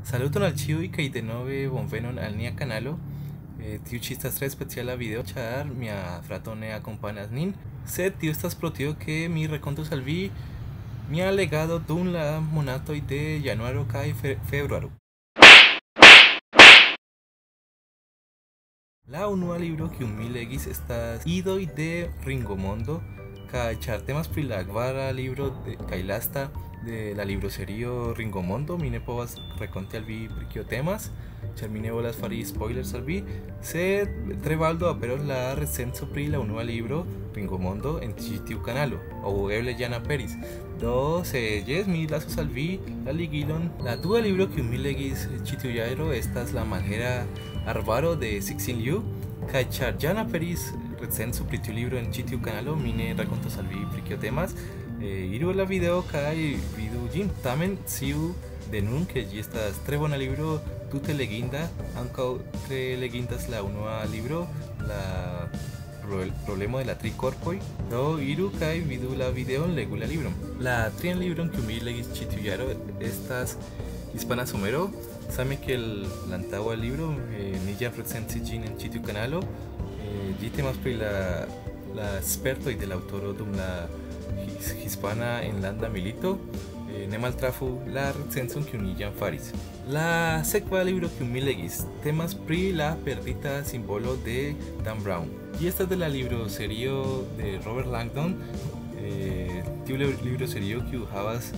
Saluton al ĉiuj kaj denove bonvenon al nia kanalo. Eh, tiu ĉi estas tre speciala video. Ĉar mia frato ne akompanas nin, sed tio estas pro tio ke mi rakontos al vi mia legado dum la monatoj de januaro kaj fe februaro. La unua libro kiun mi legis estas Idoj de Ringomondo. Kaj ĉar temas pri la kvara libro de, kaj lasta de la libroserio Ringomondo. Mi ne povas rakonti al vi temas. Ĉar mi ne volas fari spoilers al vi. Sed tre baldo aperos la recenzo pri la unua libro Ringomondo en ĉi tiu kanalo aŭ eble jam aperis do se jes mi lasos al vi la ligilon la dua libro kiu mi legis ĉi tiu jaro estas la malhera arbaro de Sixin Liu. Kaj ĉar jam aperis recenzo pri tiu libro en ĉi tiu kanalo mi al vi pri temas eh, iru la video kai vidu gin tamen siu de nun que gi estas tre bona libro tute leginda. Ankaŭ tre legindas la unua libro la el problema de la tri corpoi do iru kai vidu la video legu la libro la trian libro que mi legis chituyaro estas hispana somero. Same que el lantawa libro eh, ni ya presenti gin en chitiu canalo eh, gi temas pri la la esperto y del autor dum la hispana en landa milito eh, ne maltrafu la recenzon que unillan faris. La sekva libro que mi legis temas pri la perdita simbolo de Dan Brown. Y esta de la libro serio de Robert Langdon eh, libro serio que havas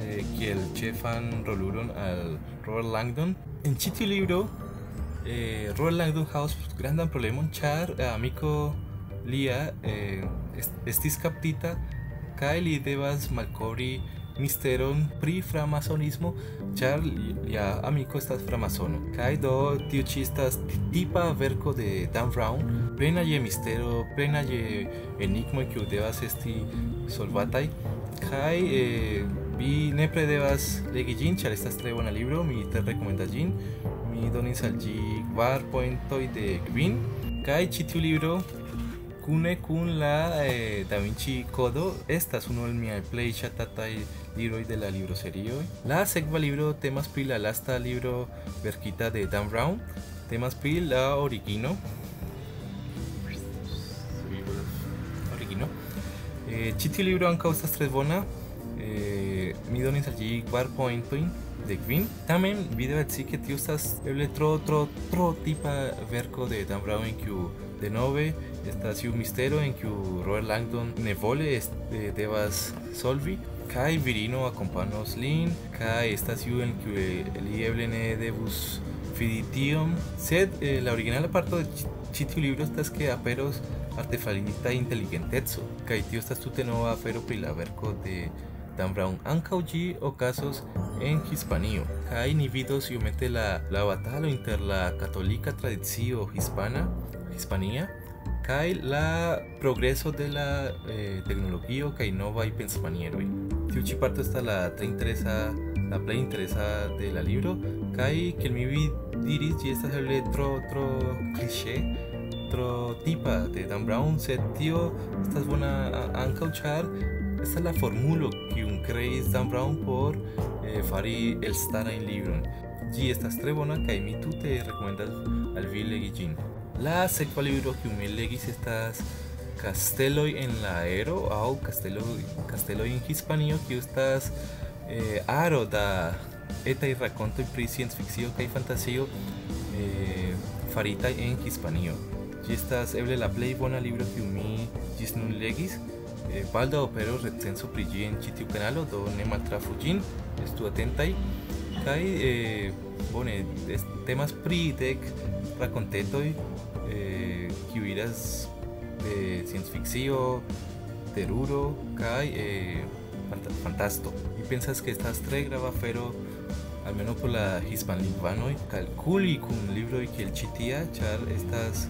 eh, que el chefan roluron al Robert Langdon. En chitiu libro eh, Robert Langdon havas grandan problemon char amico lia estis captita kaj li devas malkovri misteron pri framasonismo ĉar lia amiko estas framasono kaj do estas tipa verko de Dan Brown. Plena je mistero plena je enigmoj kiuj devas esti solvataj kaj eh, vi nepre devas legi ĝin ĉar estas tre bona libro mi tre rekomendas ĝin mi donis al ĝi kvar de kvin kaj ĉi tiu libro Kune kun la eh, Da Vinci Kodo estas unu el miaj plej ŝatataj libroj de la libroserio. La sekva libro temas pri la lasta libro verkita de Dan Brown. Temas pri la origino. Origino. Eh, tiu libro ankaŭ estas tre bona. Eh, mi donis al ĝi kvar poentojn de kvin. Tamen vi devas scii ke tio estas eble tro tro tro tipa verko de Dan Brown en kiu denove estas iu mistero en kiu Robert Langdon. Ne vole eh, devas solvi kaj virino akompanos lin kaj estas iu en kiu li eble ne devus fidi tiom sed eh, la originala parto de ĉi tiu libro estas ke aperos artefalita inteligenteco kaj tio estas tute nova afero pri la verko de Dan Brown. Ankaŭ ĝi okazos en Hispanio kaj ni vidos iomete la, la batalo inter la katolika tradicio hispana Hispania kaj la progreso de la eh, tecnologio kaj novaj pensmanieroj. Tiu ĉi parto estas la interesa la plej interesa de la libro kaj kiel mi diris ĝi estas eble tro tro cliché tro tipa de Dan Brown sed tio estas bona ankaŭ ĉar estas la formulo kiun kreis Dan Brown por eh, fari elstarajn libron. Ĝi estas tre bona kaj mi tute rekomendas al vi legi ĝin. La sekva libro kiu mi legis estas Kasteloj en la aero aŭ Kasteloj Kasteloj en Hispanio kiu estas eh, aro da etaj rakontoj pri sciencfikcio kaj fantazio eh, faritaj en Hispanio. Ĝi estas eble la plej bona libro kiu mi ĝis nun legis. Eh, baldaŭ aperos recenzo pri ĝi en ĉi tiu kanalo, do ne maltrafu ĝin, estu atentaj. Kaj eh, bone, temas pri dek rakontetoj eh, kiu iras de ciencia ficción, teruro kaj eh, fantasto. Mi pensas que estas tre grava afero almeno por la hispanlingvanoj kalkuli kun libroj kiel ĉi tia, ĉar estas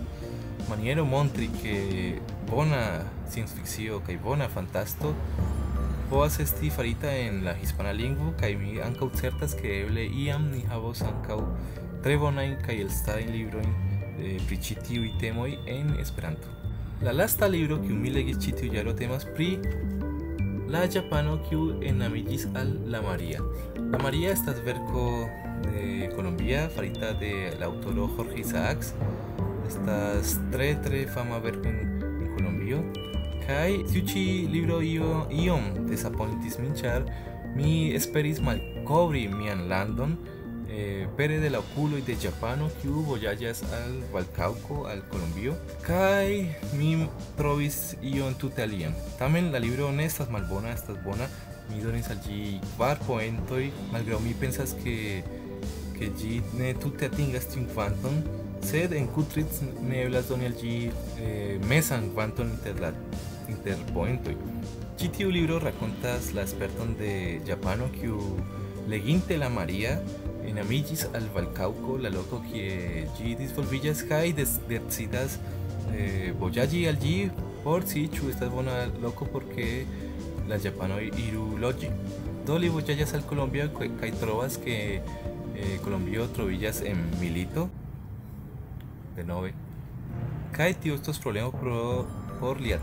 maniero montri ke bona ciencia ficcio kaj bona fantasto povas esti farita en la hispana lingvo kaj mi ankaŭ certas ke eble iam ni havos ankaŭ tre bonajn kaj elstarajn librojn eh, pri ĉi tiuj temoj en Esperanto. La lasta libro kiu mi legis ĉi tiu jaro temas pri la japano kiu enamiĝis al la Maria. La Maria estas verko de Colombia, farita del autor Jorge Isaacs. Estas tres, tres fama ver en, Colombia. Kai, tiuchi libro io, iom desappointis minchar, mi esperis malcobri mian landon, eh, pere de la oculo y de Japano kiu voyaĝas al Valcauco al Colombio. Kaj mi trovis ion tute alian tamen la libro ne estas malbona estas bona. Mi donis al ĝi kvar poentoj malgraŭ mi pensas ke ke ĝi ne tute atingas tiun kvanton sed en Goodreads ne eblas doni al ĝi eh, mesan kvanton inter la inter poentoj Ĉi libro rakontas la sperton de Japano kiu leginte la Maria enamiĝis al Valcauco, la loko kie ĝi disvolviĝas kaj decidas eh, vojaĝi al ĝi por si ĉu estas bona loko por ke la iru loĝi. Do li al Colombia kaj trovas ke eh, Colombio troviĝas en milito denove kaj estos problemo pro por lia.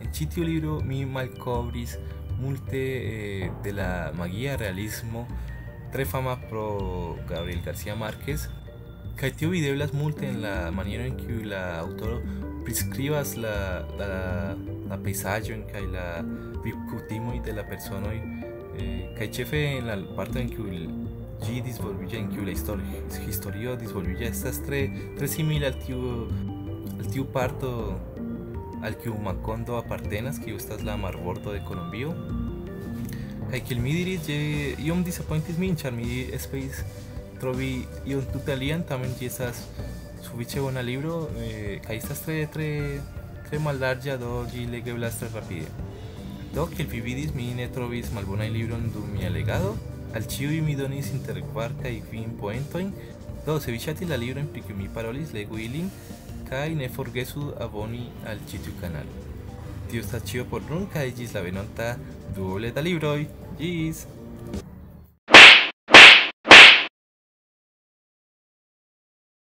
En ĉi libro mi malkovris multe eh, de la magia realismo tre fama pro Gabriel García Márquez. Kaj tio videblas multe en la maniero en kiu la aŭtoro priskribas la, la, la pejzaĝojn kaj la vivkutimoj de la personoj eh, kaj en la parto en kiu ĝi disvolviĝas en kiu la historio disvolviĝas estas tre tre simila al tiu al tiu parto al kiu Macondo apartenas kiu estas la marbordo de Colombio kaj kiel mi diris ĝi iom disappointis min ĉar mi esperis trovi iom tute alian tamen ĝi estas sufiĉe bona libro eh, estas tre tre tre mallarĝa do ĝi legeblas tre rapide. Do kiel vi vidis mi ne trovis malbonajn libron dum mia legado al ĉiuj mi donis inter kvar kaj kvin poentojn do se vi ŝatis la libron pri kiu mi parolis legu ilin kaj ne forgesu aboni al ĉi tiu kanalo tio estas por nun kaj ĝis la venonta duobleta libroj Ĝis!